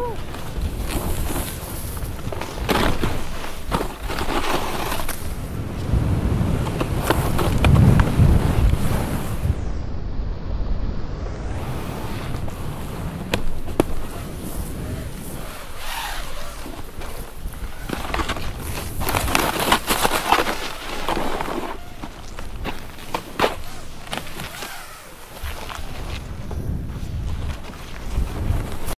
Woo!